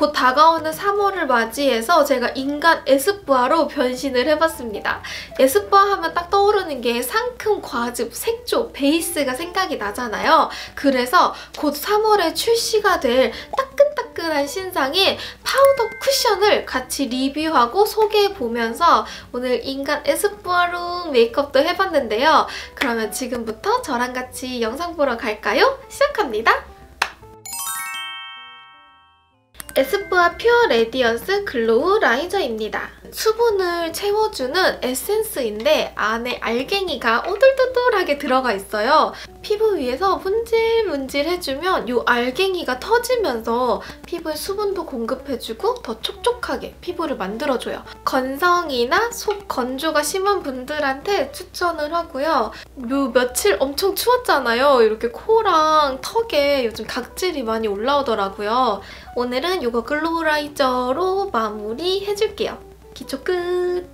곧 다가오는 3월을 맞이해서 제가 인간 에스쁘아로 변신을 해봤습니다. 에스쁘아 하면 딱 떠오르는 게 상큼, 과즙, 색조, 베이스가 생각이 나잖아요. 그래서 곧 3월에 출시가 될 따끈따끈한 신상의 파우더 쿠션을 같이 리뷰하고 소개해보면서 오늘 인간 에스쁘아로 메이크업도 해봤는데요. 그러면 지금부터 저랑 같이 영상 보러 갈까요? 시작합니다. 에스쁘아 Pure Radiance Glow Riser입니다. 수분을 채워주는 에센스인데 안에 알갱이가 오돌도돌하게 들어가 있어요. 피부 위에서 문질문질 해주면 이 알갱이가 터지면서 피부에 수분도 공급해주고 더 촉촉하게 피부를 만들어줘요. 건성이나 속 건조가 심한 분들한테 추천을 하고요. 요 며칠 엄청 추웠잖아요. 이렇게 코랑 턱에 요즘 각질이 많이 올라오더라고요. 오늘은 이거 Glow Riser로 마무리해줄게요. 기초 끝!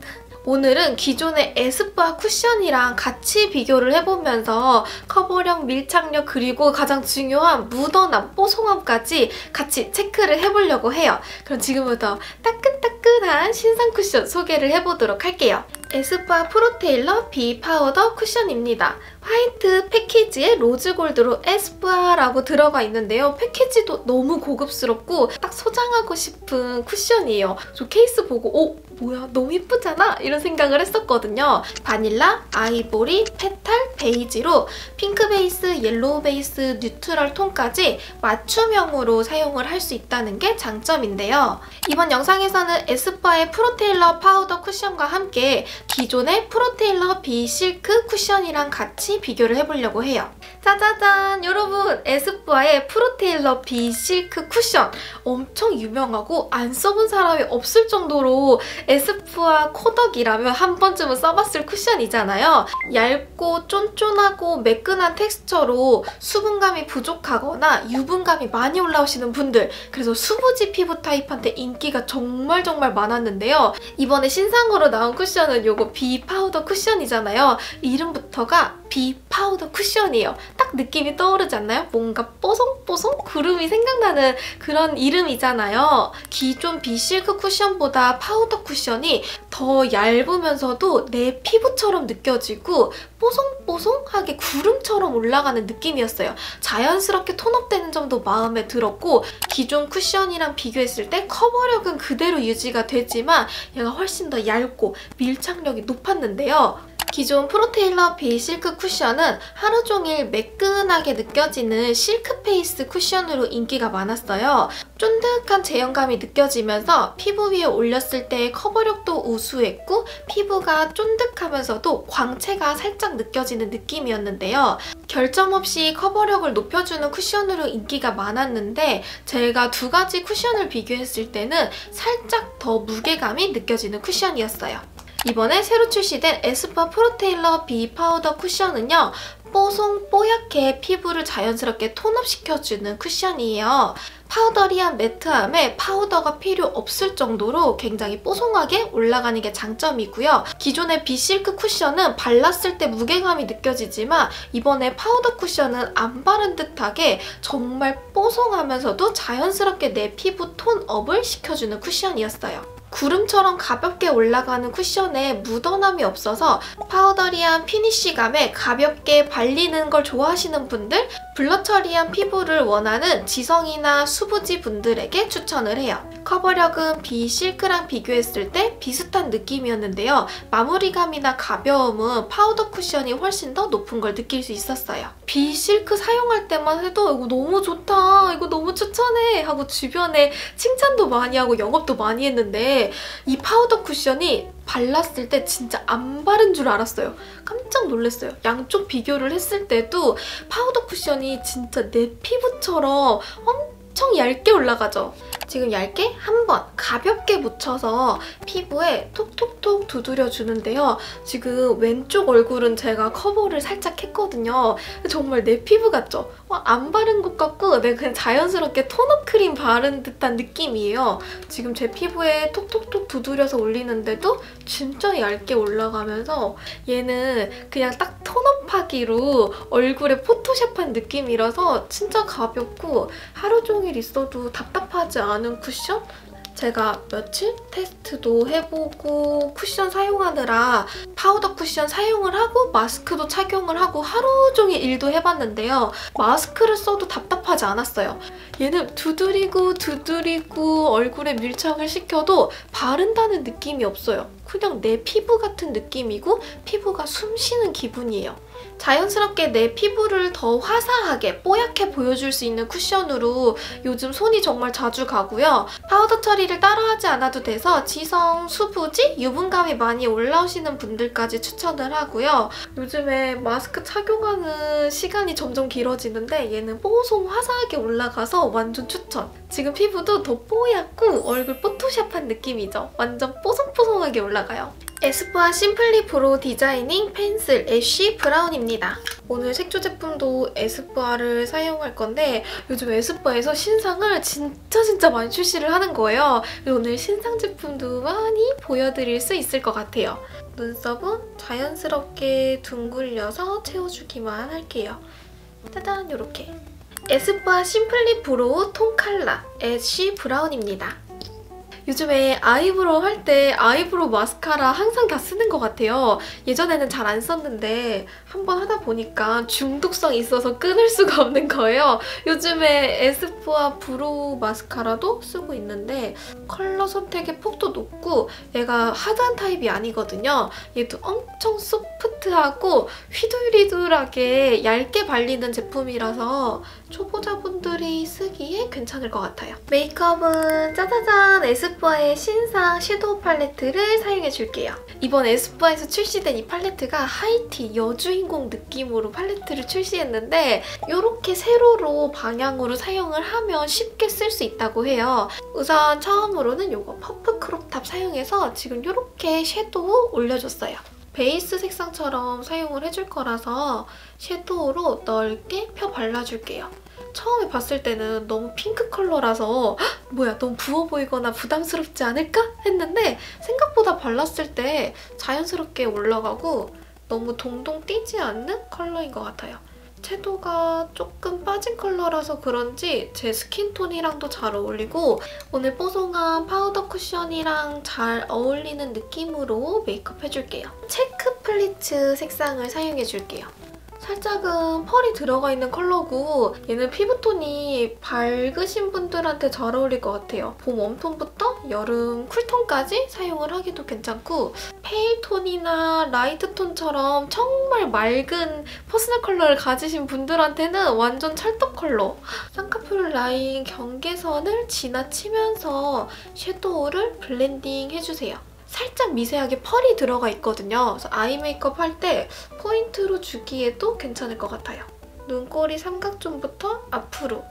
오늘은 기존의 에스쁘아 쿠션이랑 같이 비교를 해보면서 커버력, 밀착력, 그리고 가장 중요한 묻어남, 뽀송함까지 같이 체크를 해보려고 해요. 그럼 지금부터 따끈따끈 한 신상 쿠션 소개를 해보도록 할게요. 에스쁘아 Pro Tailor Be Powder Cushion입니다. 화이트 패키지에 rose gold로 에스쁘아라고 들어가 있는데요. 패키지도 너무 고급스럽고 딱 소장하고 싶은 쿠션이에요. 저 케이스 보고 오! 뭐야 너무 이쁘잖아? 이런 생각을 했었거든요. 바닐라, 아이보리, petal, 베이지로 핑크 베이스, 옐로우 베이스, neutral 톤까지 맞춤형으로 사용을 할 수 있다는 게 장점인데요. 이번 영상에서는 에스쁘아의 Pro Tailor Powder Cushion과 함께 기존의 Pro Tailor Be Silk Cushion이랑 같이 비교를 해보려고 해요. 짜자잔! 여러분! 에스쁘아의 Pro Tailor Be Silk Cushion 엄청 유명하고 안 써본 사람이 없을 정도로 에스쁘아 코덕이라면 한 번쯤은 써봤을 쿠션이잖아요. 얇고 쫀쫀하고 매끈한 텍스처로 수분감이 부족하거나 유분감이 많이 올라오시는 분들 그래서 수부지 피부 타입한테 인기가 정말 정말 많았는데요. 이번에 신상으로 나온 쿠션은 이거 Be Powder Cushion이잖아요. 이름부터가 Be Powder Cushion이에요. 딱 느낌이 떠오르지 않나요? 뭔가 뽀송뽀송 구름이 생각나는 그런 이름이잖아요. 기존 Be Silk Cushion보다 파우더 쿠션이 더 얇으면서도 내 피부처럼 느껴지고 뽀송뽀송하게 구름처럼 올라가는 느낌이었어요. 자연스럽게 tone up되는 점도 마음에 들었고 기존 쿠션이랑 비교했을 때 커버력은 그대로 유지가 되지만 얘가 훨씬 더 얇고 밀착력이 높았는데요. 기존 Pro Tailor Be Silk Cushion은 하루 종일 매끈하게 느껴지는 실크 페이스 쿠션으로 인기가 많았어요. 쫀득한 제형감이 느껴지면서 피부 위에 올렸을 때 커버력도 우수했고 피부가 쫀득하면서도 광채가 살짝 느껴지는 느낌이었는데요. 결점 없이 커버력을 높여주는 쿠션으로 인기가 많았는데 제가 두 가지 쿠션을 비교했을 때는 살짝 더 무게감이 느껴지는 쿠션이었어요. 이번에 새로 출시된 에스쁘아 Pro Tailor Be Powder Cushion은요. 뽀송 뽀얗게 피부를 자연스럽게 tone up시켜주는 쿠션이에요. powdery한 matte함에 파우더가 필요 없을 정도로 굉장히 뽀송하게 올라가는 게 장점이고요. 기존의 Be Silk Cushion은 발랐을 때 무게감이 느껴지지만 이번에 파우더 쿠션은 안 바른 듯하게 정말 뽀송하면서도 자연스럽게 내 피부 tone up을 시켜주는 쿠션이었어요. 구름처럼 가볍게 올라가는 쿠션에 묻어남이 없어서 powdery한 finish감에 가볍게 발리는 걸 좋아하시는 분들, blur 처리한 피부를 원하는 지성이나 수부지 분들에게 추천을 해요. 커버력은 Be Silk랑 비교했을 때 비슷한 느낌이었는데요. 마무리감이나 가벼움은 파우더 쿠션이 훨씬 더 높은 걸 느낄 수 있었어요. Be Silk 사용할 때만 해도 이거 너무 좋다, 이거 너무 추천해 하고 주변에 칭찬도 많이 하고 영업도 많이 했는데 이 파우더 쿠션이 발랐을 때 진짜 안 바른 줄 알았어요. 깜짝 놀랐어요. 양쪽 비교를 했을 때도 파우더 쿠션이 진짜 내 피부처럼 엄청 얇게 올라가죠. 지금 얇게 한 번 가볍게 묻혀서 피부에 톡톡톡 두드려주는데요. 지금 왼쪽 얼굴은 제가 커버를 살짝 했거든요. 정말 내 피부 같죠? 어, 안 바른 것 같고 내가 그냥 자연스럽게 tone up 크림 바른 듯한 느낌이에요. 지금 제 피부에 톡톡톡 두드려서 올리는데도 진짜 얇게 올라가면서 얘는 그냥 딱 tone up하기로 얼굴에 Photoshop한 느낌이라서 진짜 가볍고 하루 종일 있어도 답답하지 않은 쿠션? 제가 며칠 테스트도 해보고 쿠션 사용하느라 파우더 쿠션 사용을 하고 마스크도 착용을 하고 하루 종일 일도 해봤는데요. 마스크를 써도 답답하지 않았어요. 얘는 두드리고 두드리고 얼굴에 밀착을 시켜도 바른다는 느낌이 없어요. 그냥 내 피부 같은 느낌이고 피부가 숨쉬는 기분이에요. 자연스럽게 내 피부를 더 화사하게 뽀얗게 보여줄 수 있는 쿠션으로 요즘 손이 정말 자주 가고요. 파우더 처리를 따로 하지 않아도 돼서 지성, 수부지, 유분감이 많이 올라오시는 분들까지 추천을 하고요. 요즘에 마스크 착용하는 시간이 점점 길어지는데 얘는 뽀송 화사하게 올라가서 완전 추천! 지금 피부도 더 뽀얗고 얼굴 Photoshop한 느낌이죠. 완전 뽀송뽀송하게 올라가요. 에스쁘아 simply brow designing pencil ash brown입니다. 오늘 색조 제품도 에스쁘아를 사용할 건데 요즘 에스쁘아에서 신상을 진짜 진짜 많이 출시를 하는 거예요. 오늘 신상 제품도 많이 보여드릴 수 있을 것 같아요. 눈썹은 자연스럽게 둥글려서 채워주기만 할게요. 짜잔 이렇게 에스쁘아 심플리 브로우 톤 칼라 애쉬 브라운입니다. 요즘에 eyebrow 할 때 eyebrow 마스카라 항상 다 쓰는 것 같아요. 예전에는 잘 안 썼는데 한번 하다 보니까 중독성이 있어서 끊을 수가 없는 거예요. 요즘에 에스쁘아 brow 마스카라도 쓰고 있는데 컬러 선택의 폭도 높고 얘가 하드한 타입이 아니거든요. 얘도 엄청 소프트하고 흐물흐물하게 얇게 발리는 제품이라서 초보자분들이 쓰기에 괜찮을 것 같아요. 메이크업은 짜자잔 에스쁘아 의 신상 섀도우 팔레트를 사용해줄게요. 이번 에스쁘아에서 출시된 이 팔레트가 하이틴 여주인공 느낌으로 팔레트를 출시했는데 이렇게 세로로 방향으로 사용을 하면 쉽게 쓸 수 있다고 해요. 우선 처음으로는 이거 puff crop top 사용해서 지금 이렇게 섀도우 올려줬어요. 베이스 색상처럼 사용을 해줄 거라서 섀도우로 넓게 펴 발라줄게요. 처음에 봤을 때는 너무 핑크 컬러라서 뭐야 너무 부어 보이거나 부담스럽지 않을까? 했는데 생각보다 발랐을 때 자연스럽게 올라가고 너무 동동 띄지 않는 컬러인 것 같아요. 채도가 조금 빠진 컬러라서 그런지 제 skin tone이랑도 잘 어울리고 오늘 뽀송한 파우더 쿠션이랑 잘 어울리는 느낌으로 메이크업 해줄게요. check pleats 색상을 사용해줄게요. 살짝은 펄이 들어가 있는 컬러고 얘는 피부톤이 밝으신 분들한테 잘 어울릴 것 같아요. 봄 warm tone부터 여름 cool tone까지 사용을 하기도 괜찮고 페일톤이나 라이트톤처럼 정말 맑은 personal color를 가지신 분들한테는 완전 찰떡 컬러. 쌍꺼풀 라인 경계선을 지나치면서 섀도우를 블렌딩 해주세요. 살짝 미세하게 펄이 들어가 있거든요. 그래서 eye 메이크업 할 때 포인트로 주기에도 괜찮을 것 같아요. 눈꼬리 삼각존부터 앞으로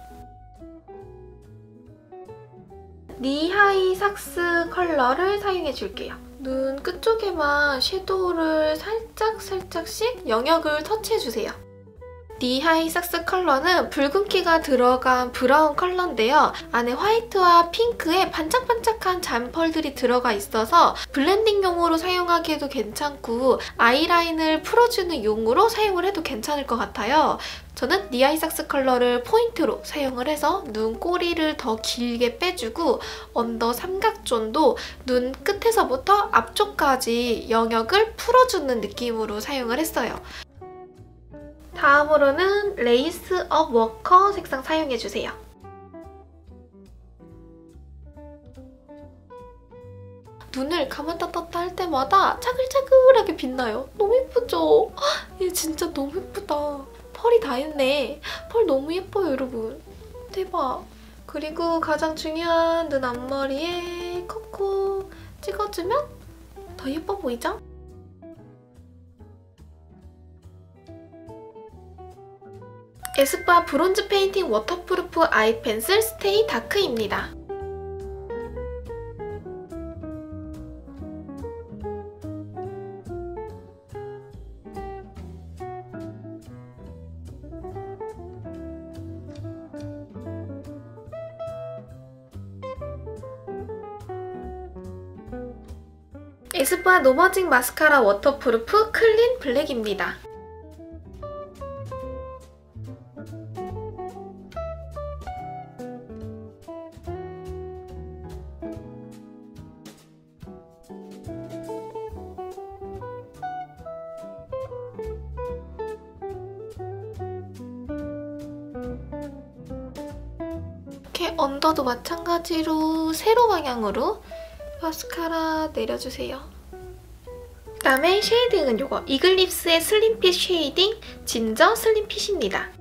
knee-high socks 컬러를 사용해줄게요. 눈 끝쪽에만 섀도우를 살짝 살짝씩 영역을 터치해주세요. knee-high socks 컬러는 붉은기가 들어간 브라운 컬러인데요. 안에 화이트와 핑크에 반짝반짝한 잔펄들이 들어가 있어서 블렌딩용으로 사용하기에도 괜찮고 아이라인을 풀어주는 용으로 사용을 해도 괜찮을 것 같아요. 저는 knee-high socks 컬러를 포인트로 사용을 해서 눈 꼬리를 더 길게 빼주고 언더 삼각존도 눈 끝에서부터 앞쪽까지 영역을 풀어주는 느낌으로 사용을 했어요. 다음으로는 lace up walker 색상 사용해주세요. 눈을 감았다 떴다 할 때마다 차글차글하게 빛나요. 너무 예쁘죠? 얘 진짜 너무 예쁘다. 펄이 다 있네. 펄 너무 예뻐요, 여러분. 대박. 그리고 가장 중요한 눈 앞머리에 콕콕 찍어주면 더 예뻐 보이죠? 에스쁘아 bronze painting waterproof eye pencil stay dark입니다. 에스쁘아 노머징 마스카라 워터프루프 클린 블랙입니다. 언더도 마찬가지로 세로 방향으로 마스카라 내려주세요. 그다음에 shading은 이거 이글립스의 slim fit shading ginger slim fit입니다.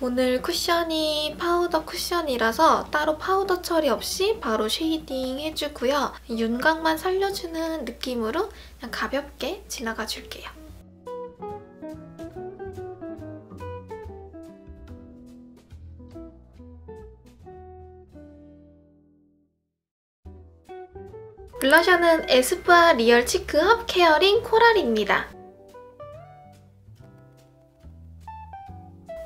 오늘 쿠션이 파우더 쿠션이라서 따로 파우더 처리 없이 바로 shading 해주고요. 윤곽만 살려주는 느낌으로 그냥 가볍게 지나가 줄게요. 블러셔는 에스쁘아 real cheek up caring coral입니다.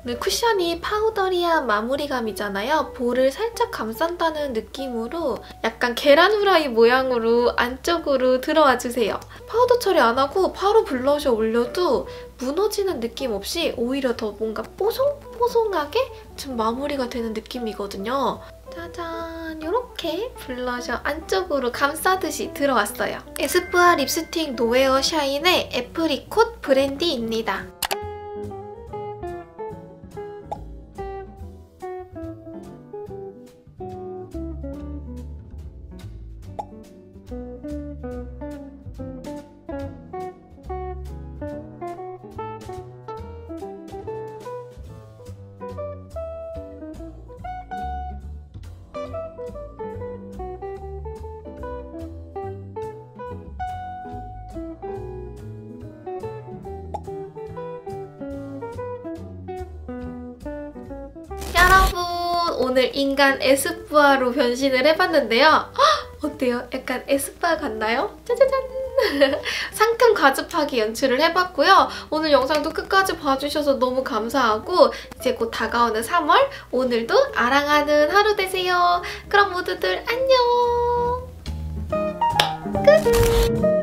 오늘 쿠션이 powdery한 마무리감이잖아요. 볼을 살짝 감싼다는 느낌으로 약간 계란 후라이 모양으로 안쪽으로 들어와 주세요. 파우더 처리 안 하고 바로 블러셔 올려도 무너지는 느낌 없이 오히려 더 뭔가 뽀송뽀송하게 좀 마무리가 되는 느낌이거든요. 짜잔 이렇게 블러셔 안쪽으로 감싸듯이 들어왔어요. 에스쁘아 립스틱 no wear shine의 apricot brandy입니다. 오늘 인간 에스쁘아로 변신을 해봤는데요. 헉, 어때요? 약간 에스쁘아 같나요? 짜자잔! 상큼 과즙하게 연출을 해봤고요. 오늘 영상도 끝까지 봐주셔서 너무 감사하고 이제 곧 다가오는 3월 오늘도 아랑하는 하루 되세요. 그럼 모두들 안녕! 끝!